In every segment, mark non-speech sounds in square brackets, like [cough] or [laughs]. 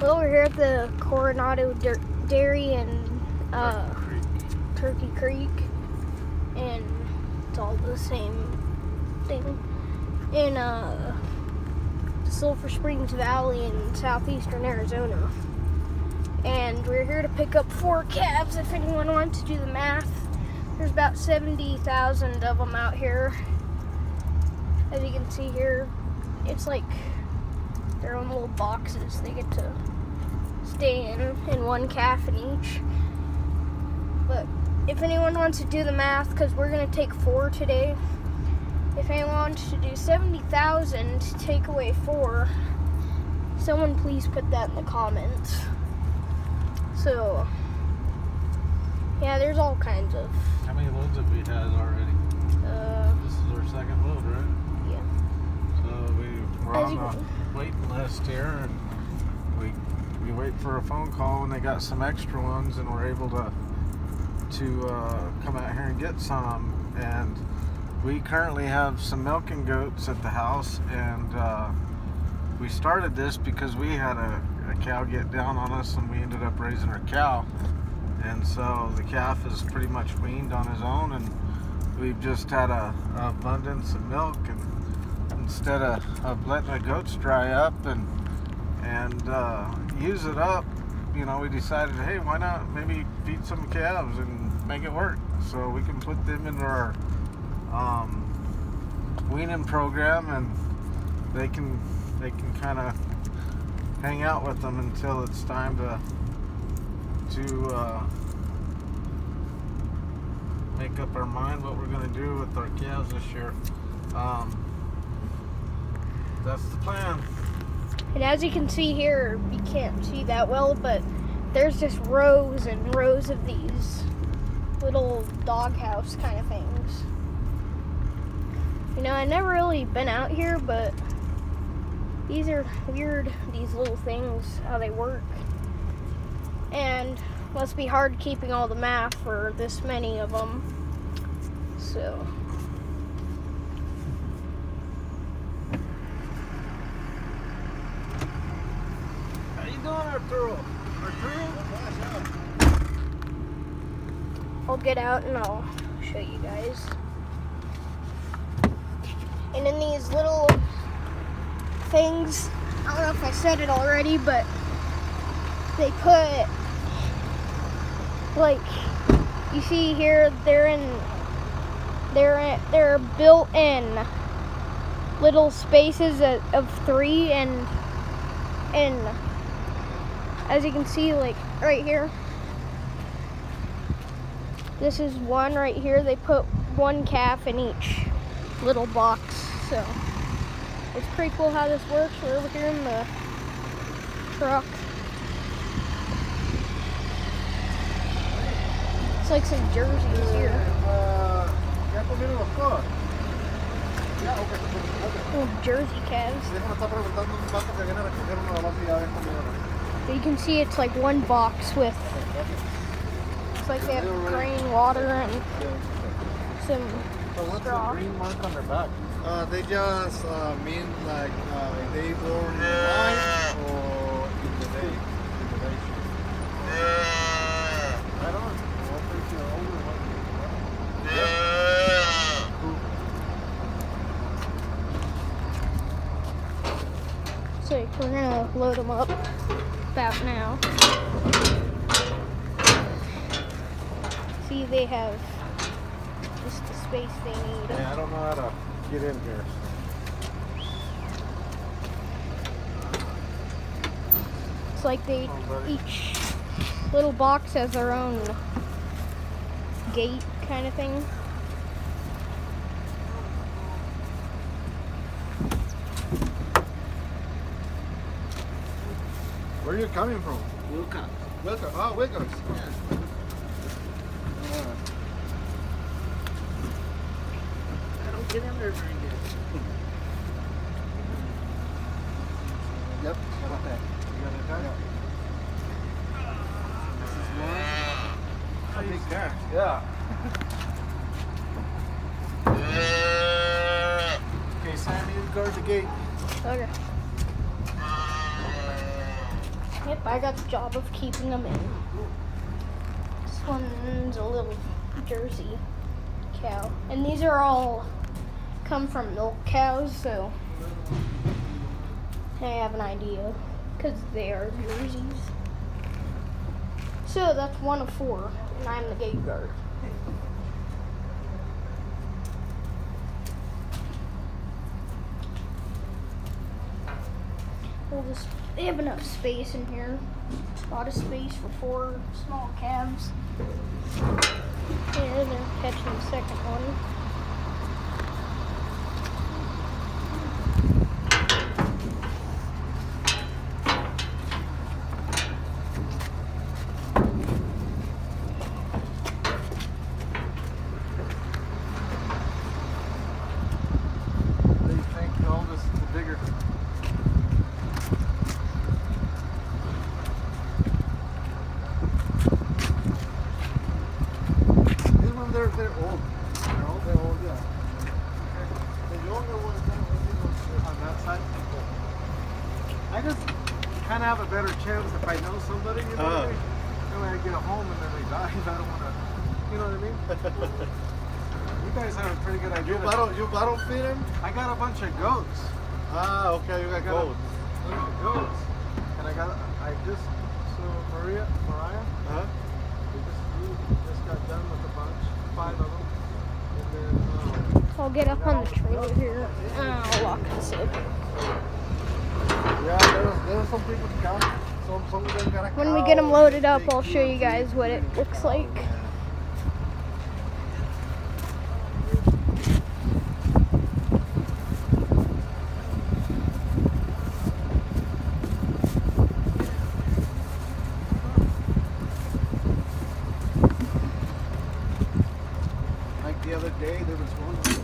Well, we're here at the Coronado Dairy in uh, Turkey Creek, and it's all the same thing in uh, Sulphur Springs Valley in southeastern Arizona. And we're here to pick up four calves if anyone wants to do the math. There's about 70,000 of them out here. As you can see here, it's like their own little boxes. They get to stay in, in one calf in each. But if anyone wants to do the math, because we're going to take four today, if anyone wants to do 70,000 to take away four, someone please put that in the comments. So, yeah, there's all kinds of. How many loads have we had already? Uh, This is our second load, right? yeah. So we, we're on you the can- waiting list here, and we we wait for a phone call when they got some extra ones, and we're able to to uh, come out here and get some. And we currently have some milking goats at the house, and uh, we started this because we had a, a cow get down on us, and we ended up raising our cow. And so the calf is pretty much weaned on his own, and we've just had a, a abundance of milk and instead of, of letting the goats dry up and and uh, use it up, you know, we decided, hey, why not maybe feed some calves and make it work so we can put them into our um, weaning program and they can they can kind of hang out with them until it's time to to uh, make up our mind what we're going to do with our calves this year. Um, that's the plan. And as you can see here, you can't see that well, but there's just rows and rows of these little doghouse kind of things. You know, I've never really been out here, but these are weird, these little things, how they work. And must be hard keeping all the math for this many of them. So, doing, Arturo? Arturo? I'll get out and I'll show you guys. And in these little things, I don't know if I said it already, but they put like you see here they're in they're in, they're built in little spaces of, of three and and as you can see like right here this is one right here. They put one calf in each little box. So it's pretty cool how this works. We're over here in the truck. It's like some jerseys here. Little jersey calves. But you can see it's like one box with it's like they have grain, water, and some So what's Straw. the green mark on their back? Uh, they just uh, mean like uh, they born night or in the day. In the day shift. Right on. What makes you older? What So we're gonna load them up about now. See, they have just the space they need. Yeah, I don't know how to get in here. It's like they Oh, each little box has their own gate kind of thing. Where are you coming from? Willcox. Willcox. Oh, Willcox. Yeah. I don't get in there very good. [laughs] Yep. How about that? You got it done? This is one. A big car. Yeah. [laughs] Okay, Sam, you guard the gate. Okay. Yep, I got the job of keeping them in. This one's a little Jersey cow. And these are all come from milk cows, so I have an idea because they are Jerseys. So that's one of four, and I'm the gate guard. We'll just, they have enough space in here. A lot of space for four small calves. Yeah, they're catching the second one. What do you think the oldest, the bigger? These ones, they're, they're old. They're old, they're old, yeah. The younger ones, they're they're on that side. I just kind of have a better chance if I know somebody, you know what I Uh. mean? You know, I get home and then they die, [laughs] I don't want to, you know what I mean? [laughs] you guys have a pretty good idea. You bottle, you bottle feed them? I got a bunch of goats. Ah, okay, you got got a- goats. bunch of goats. And I got, I just, so Maria, Mariah, Huh? we just, we just got done with a bunch, five of them. And then, um, I'll get up on the trailer here. I'll lock this up. Yeah, there's, there's some people got some, some got When we get them loaded up, I'll show you guys what it looks like. Like the other day, there was one that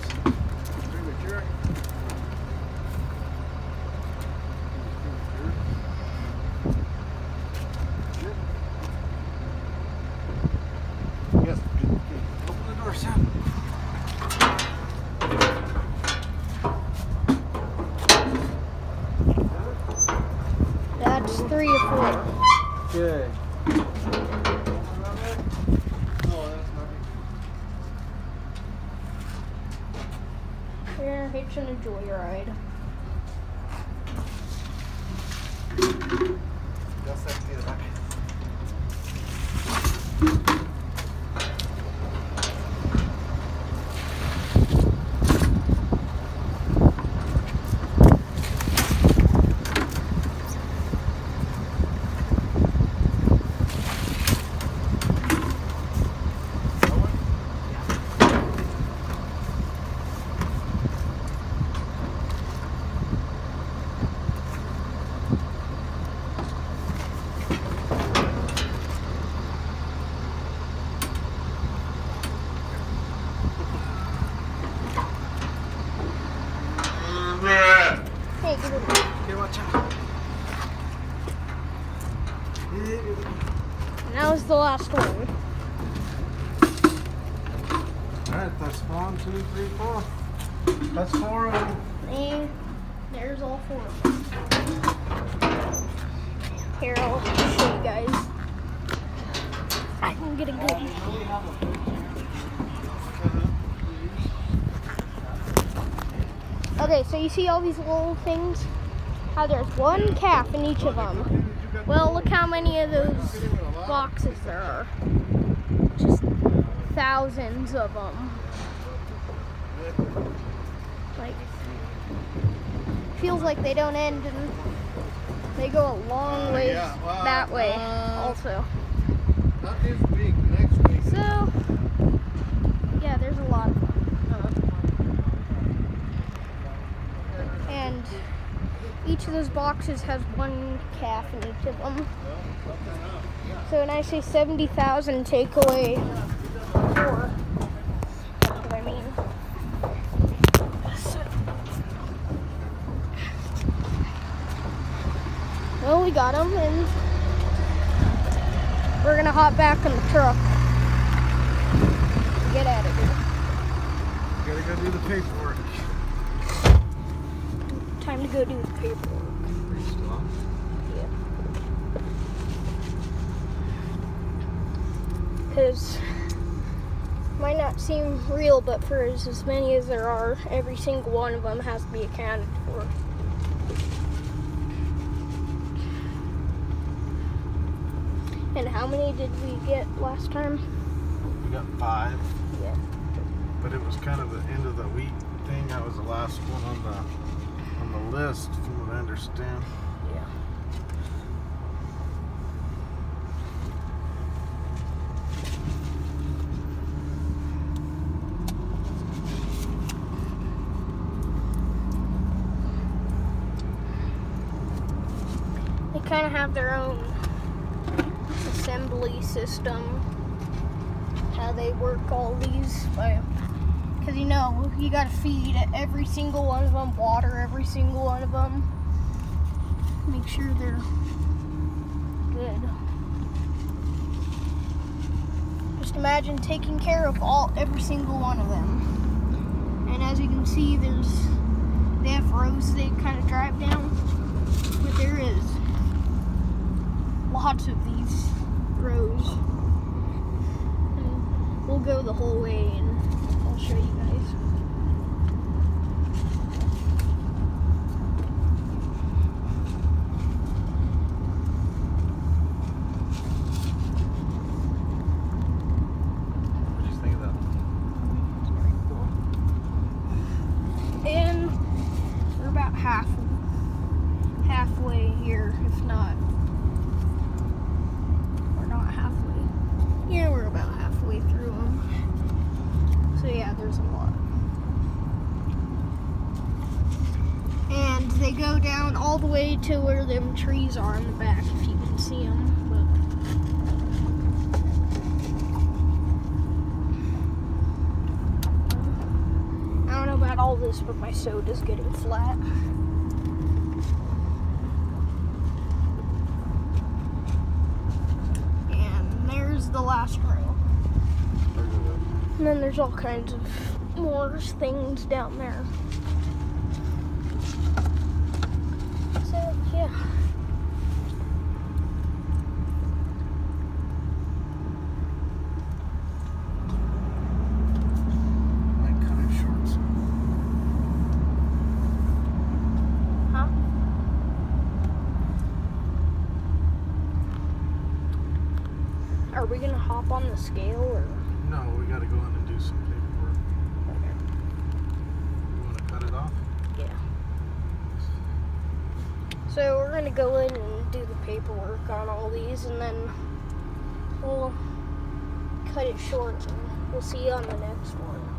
was premature. Yes. open the door, Sam. That's three or four. Good. No, that's not We're hitching a joyride. That's empty the back. Hey, give it Okay, watch out. And that was the last one. Alright, that's one, two, three, four. That's four of them. And there's all four of them. Here, I'll show you guys. I can get a good. Okay, so you see all these little things? How there's one calf in each of them. Well, look how many of those boxes there are. Just thousands of them. Like, feels like they don't end and they go a long Uh, ways yeah, well, that way uh, also. Not this week, next week. So, yeah, there's a lot of them. And each of those boxes has one calf in each of them. So when I say 70,000, take away we got them and we're gonna hop back in the truck. Get. Gotta go do the paperwork. Time to go do the paperwork. Because might not seem real, but for as, as many as there are, every single one of them has to be accounted for. And how many did we get last time? We got five, Yeah. but it was kind of the end of the week thing. I was the last one on the on the list, from what I understand. Yeah. They kind of have their own assembly system. How they work all these, because you know you got to feed every single one of them water, every single one of them. Make sure they're good. Just imagine taking care of all every single one of them. And as you can see, there's they have rows they kind of drive down, but there is lots of these rows. And we'll go the whole way and I'll show you guys. What do you think of that? It's very cool. And we're about half halfway here, if not. We're not halfway. Yeah, we're about halfway through them. So yeah, there's a lot. And they go down all the way to where them trees are in the back, if you can see them. I don't know about all this, but my soda's getting flat. And there's the last row. And then there's all kinds of more things down there. Yeah. Cut it short. Huh? Are we gonna hop on the scale or? No, we got to go in and do some paperwork. You want to cut it off? Yeah. So we're gonna go in and do the paperwork on all these, and then we'll cut it short. And we'll see you on the next one.